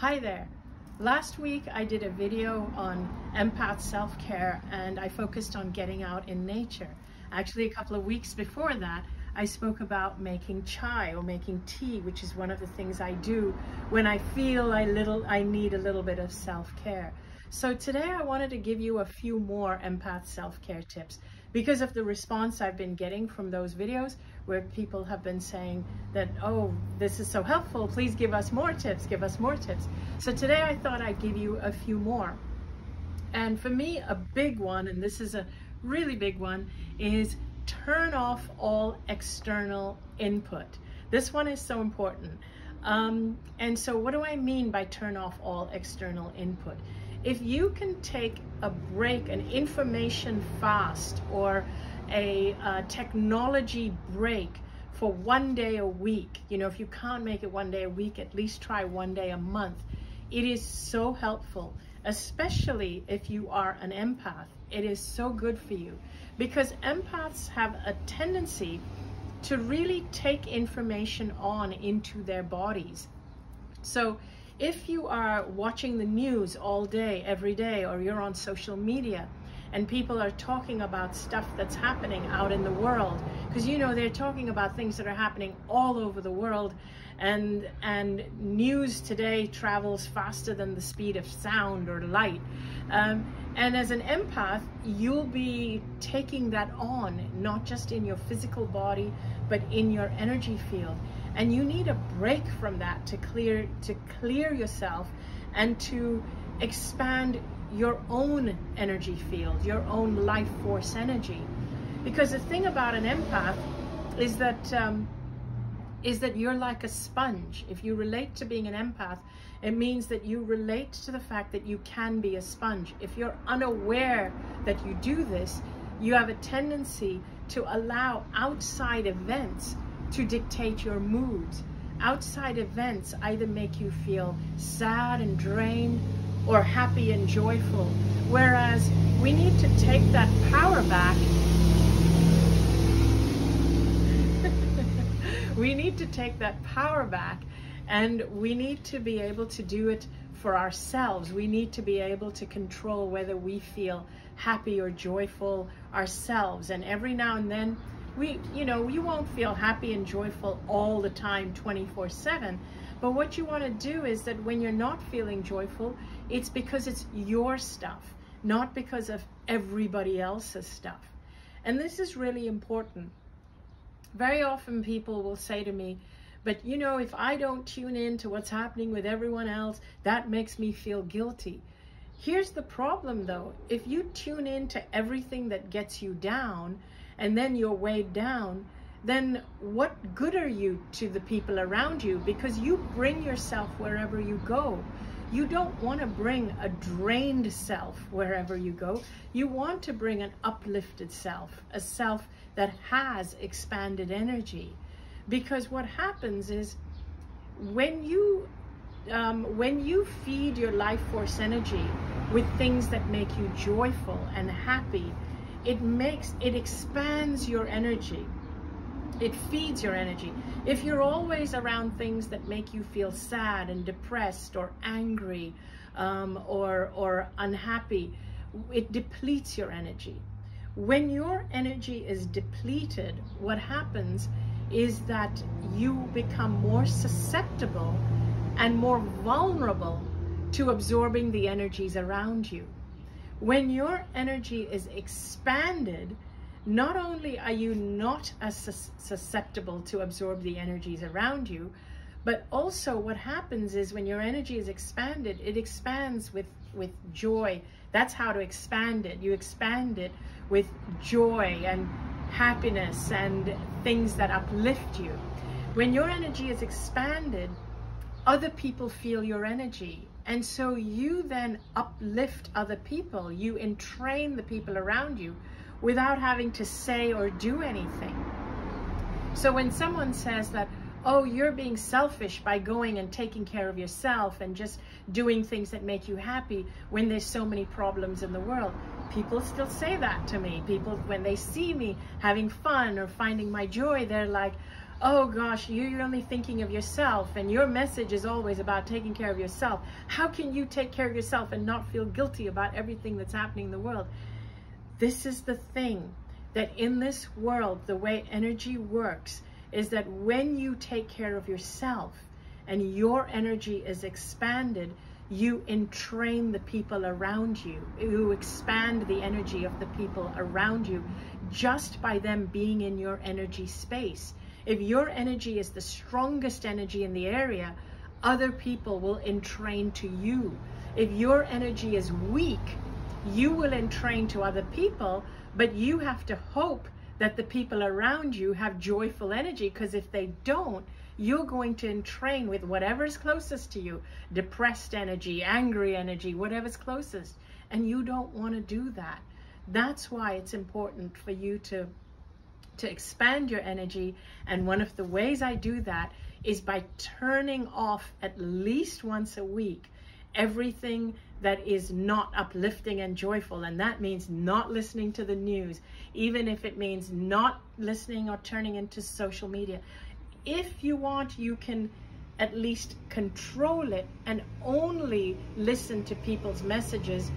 Hi there. Last week I did a video on empath self-care and I focused on getting out in nature. Actually a couple of weeks before that I spoke about making chai or making tea which is one of the things I do when I feel I little I need a little bit of self-care. So today I wanted to give you a few more empath self-care tips because of the response I've been getting from those videos where people have been saying that, oh, this is so helpful, please give us more tips, give us more tips. So today I thought I'd give you a few more. And for me, a big one, and this is a really big one, is turn off all external input. This one is so important. Um, and so what do I mean by turn off all external input? if you can take a break, an information fast or a, a technology break for one day a week, you know, if you can't make it one day a week, at least try one day a month. It is so helpful, especially if you are an empath. It is so good for you because empaths have a tendency to really take information on into their bodies. So if you are watching the news all day, every day, or you're on social media and people are talking about stuff that's happening out in the world, because you know they're talking about things that are happening all over the world and and news today travels faster than the speed of sound or light. Um, and as an empath, you'll be taking that on, not just in your physical body, but in your energy field and you need a break from that to clear to clear yourself and to expand your own energy field your own life force energy. Because the thing about an empath is that um, is that you're like a sponge. If you relate to being an empath it means that you relate to the fact that you can be a sponge. If you're unaware that you do this you have a tendency to allow outside events to dictate your moods. Outside events either make you feel sad and drained or happy and joyful. Whereas we need to take that power back. we need to take that power back and we need to be able to do it for ourselves. We need to be able to control whether we feel happy or joyful ourselves. And every now and then, we, you know, you won't feel happy and joyful all the time 24 7. But what you want to do is that when you're not feeling joyful, it's because it's your stuff, not because of everybody else's stuff. And this is really important. Very often people will say to me, but you know, if I don't tune in to what's happening with everyone else, that makes me feel guilty. Here's the problem though. If you tune in to everything that gets you down, and then you're weighed down, then what good are you to the people around you? Because you bring yourself wherever you go. You don't want to bring a drained self wherever you go. You want to bring an uplifted self, a self that has expanded energy. Because what happens is when you um, when you feed your life force energy with things that make you joyful and happy it makes, it expands your energy. It feeds your energy. If you're always around things that make you feel sad and depressed or angry um, or, or unhappy, it depletes your energy. When your energy is depleted, what happens is that you become more susceptible and more vulnerable to absorbing the energies around you. When your energy is expanded, not only are you not as susceptible to absorb the energies around you, but also what happens is when your energy is expanded, it expands with, with joy. That's how to expand it. You expand it with joy and happiness and things that uplift you. When your energy is expanded, other people feel your energy and so you then uplift other people. You entrain the people around you without having to say or do anything. So when someone says that, oh, you're being selfish by going and taking care of yourself and just doing things that make you happy when there's so many problems in the world. People still say that to me. People, when they see me having fun or finding my joy, they're like, oh gosh, you're only thinking of yourself and your message is always about taking care of yourself. How can you take care of yourself and not feel guilty about everything that's happening in the world? This is the thing that in this world, the way energy works is that when you take care of yourself and your energy is expanded, you entrain the people around you. You expand the energy of the people around you just by them being in your energy space. If your energy is the strongest energy in the area, other people will entrain to you. If your energy is weak, you will entrain to other people, but you have to hope that the people around you have joyful energy because if they don't, you're going to entrain with whatever's closest to you depressed energy, angry energy, whatever's closest. And you don't want to do that. That's why it's important for you to to expand your energy. And one of the ways I do that is by turning off at least once a week everything that is not uplifting and joyful. And that means not listening to the news even if it means not listening or turning into social media. If you want, you can at least control it and only listen to people's messages,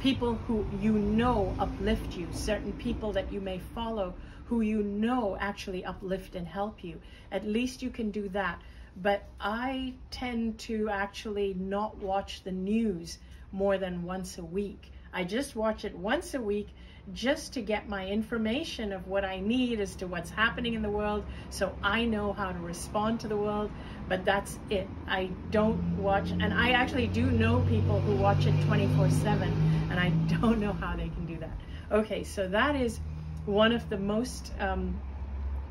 people who you know uplift you, certain people that you may follow who you know actually uplift and help you. At least you can do that. But I tend to actually not watch the news more than once a week. I just watch it once a week just to get my information of what I need as to what's happening in the world so I know how to respond to the world. But that's it. I don't watch, and I actually do know people who watch it 24 7, and I don't know how they can do that. Okay, so that is one of the most, um,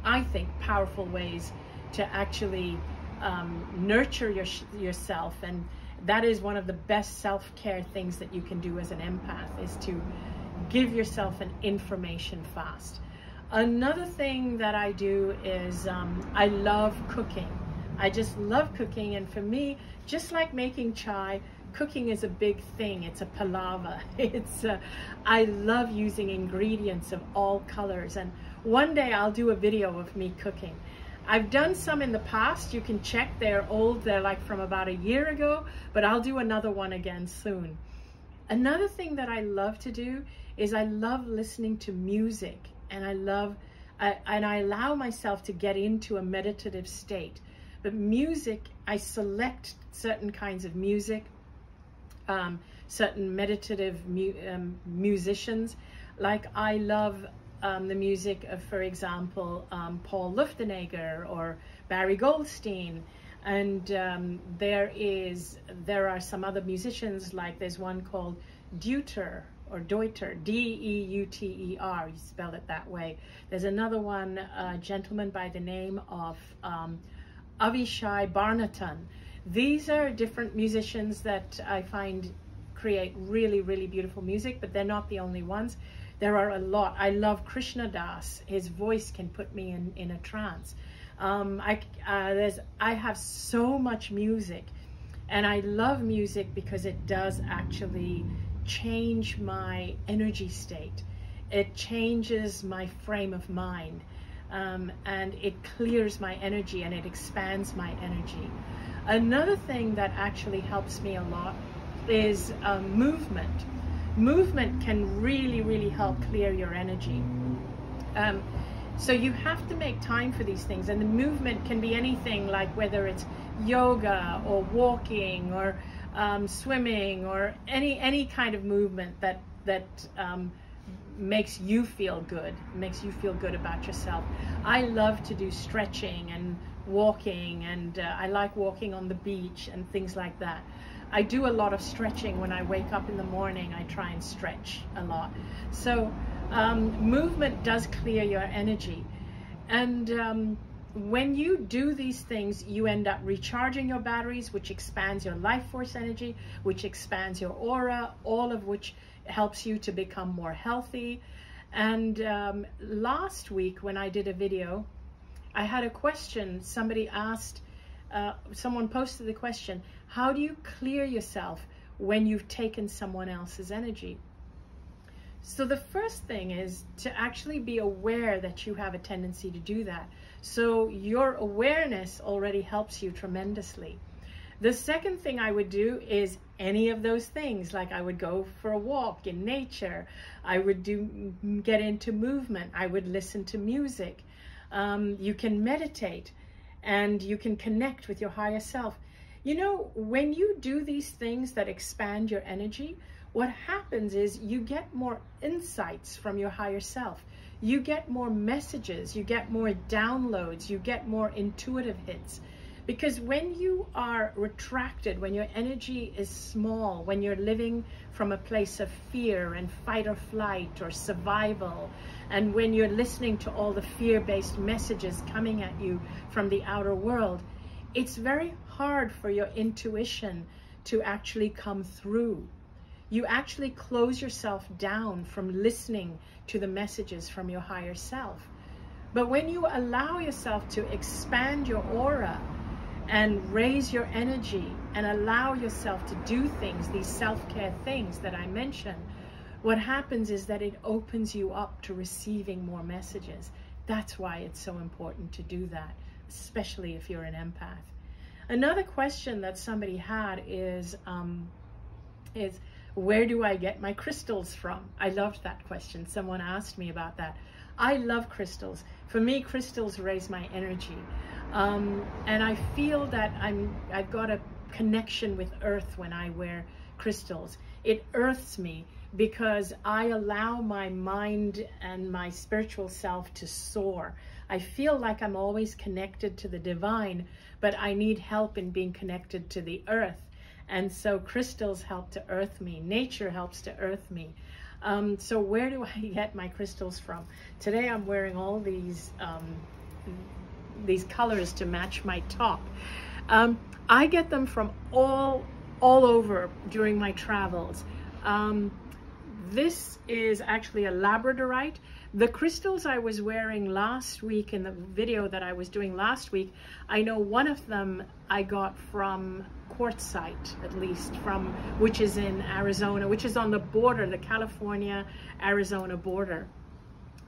I think, powerful ways to actually um, nurture your, yourself and that is one of the best self-care things that you can do as an empath is to give yourself an information fast. Another thing that I do is um, I love cooking. I just love cooking, and for me, just like making chai, cooking is a big thing. It's a palava. It's uh, I love using ingredients of all colors, and one day I'll do a video of me cooking. I've done some in the past. You can check. They're old. They're like from about a year ago, but I'll do another one again soon. Another thing that I love to do is I love listening to music and I love, I, and I allow myself to get into a meditative state. But music, I select certain kinds of music, um, certain meditative mu um, musicians. Like I love um, the music of, for example, um, Paul Luftenegger or Barry Goldstein. And um, there is, there are some other musicians, like there's one called Deuter or Deuter, D-E-U-T-E-R, you spell it that way. There's another one, a gentleman by the name of um, Avishai Barnatan. These are different musicians that I find create really, really beautiful music, but they're not the only ones. There are a lot. I love Krishna Das. His voice can put me in, in a trance. Um, I, uh, there's, I have so much music and I love music because it does actually change my energy state. It changes my frame of mind. Um, and it clears my energy and it expands my energy. Another thing that actually helps me a lot is um, movement. Movement can really, really help clear your energy. Um, so you have to make time for these things, and the movement can be anything like whether it's yoga or walking or um, swimming or any any kind of movement that that um, makes you feel good, makes you feel good about yourself. I love to do stretching and walking, and uh, I like walking on the beach and things like that. I do a lot of stretching when I wake up in the morning. I try and stretch a lot. So um, movement does clear your energy, and um, when you do these things, you end up recharging your batteries, which expands your life force energy, which expands your aura, all of which helps you to become more healthy. And um, last week when I did a video, I had a question. Somebody asked, uh, someone posted the question, how do you clear yourself when you've taken someone else's energy? So the first thing is to actually be aware that you have a tendency to do that. So your awareness already helps you tremendously. The second thing I would do is any of those things. Like I would go for a walk in nature. I would do get into movement. I would listen to music. Um, you can meditate and you can connect with your higher self. You know, when you do these things that expand your energy, what happens is you get more insights from your higher self. You get more messages, you get more downloads, you get more intuitive hits. Because when you are retracted, when your energy is small, when you're living from a place of fear and fight or flight or survival, and when you're listening to all the fear-based messages coming at you from the outer world, it's very hard for your intuition to actually come through. You actually close yourself down from listening to the messages from your higher self. But when you allow yourself to expand your aura, and raise your energy and allow yourself to do things, these self-care things that I mentioned, what happens is that it opens you up to receiving more messages. That's why it's so important to do that, especially if you're an empath. Another question that somebody had is, um, is where do I get my crystals from? I loved that question. Someone asked me about that. I love crystals. For me, crystals raise my energy. Um, and I feel that I'm, I've got a connection with earth when I wear crystals. It earths me because I allow my mind and my spiritual self to soar. I feel like I'm always connected to the divine, but I need help in being connected to the earth. And so crystals help to earth me. Nature helps to earth me. Um, so where do I get my crystals from? Today I'm wearing all these um, these colors to match my top. Um, I get them from all all over during my travels. Um, this is actually a labradorite. The crystals I was wearing last week in the video that I was doing last week, I know one of them I got from Quartzsite, at least, from which is in Arizona, which is on the border, the California-Arizona border.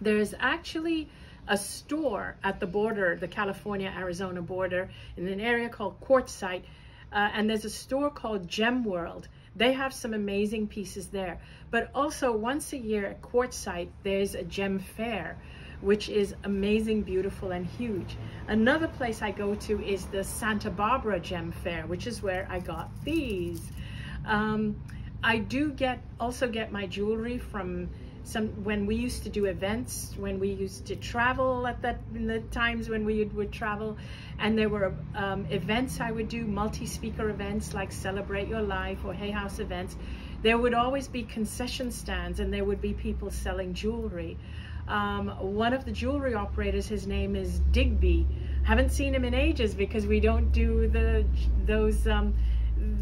There's actually a store at the border, the California-Arizona border, in an area called Quartzsite, uh, and there's a store called Gem World. They have some amazing pieces there. But also once a year at Quartzsite, there's a gem fair, which is amazing, beautiful, and huge. Another place I go to is the Santa Barbara Gem Fair, which is where I got these. Um, I do get also get my jewelry from some when we used to do events when we used to travel at that in the times when we would, travel and there were um, events I would do multi-speaker events like celebrate your life or Hay House events. There would always be concession stands and there would be people selling jewelry. Um, one of the jewelry operators his name is Digby. Haven't seen him in ages because we don't do the those um,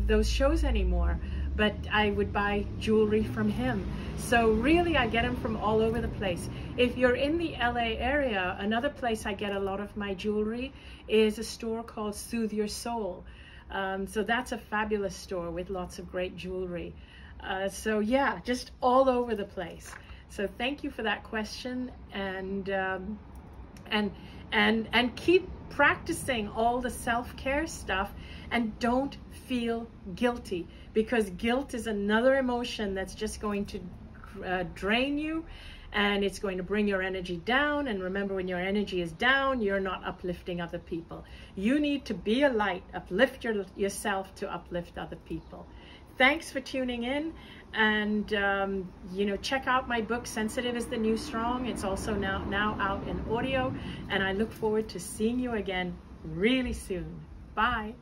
those shows anymore but I would buy jewelry from him. So really I get them from all over the place. If you're in the LA area, another place I get a lot of my jewelry is a store called Soothe Your Soul. Um, so that's a fabulous store with lots of great jewelry. Uh, so yeah, just all over the place. So thank you for that question and um, and and and keep practicing all the self-care stuff and don't feel guilty because guilt is another emotion that's just going to uh, drain you and it's going to bring your energy down. And remember when your energy is down you're not uplifting other people. You need to be a light. Uplift your, yourself to uplift other people. Thanks for tuning in. And um, you know check out my book sensitive is the new strong. It's also now now out in audio. And i look forward to seeing you again really soon. Bye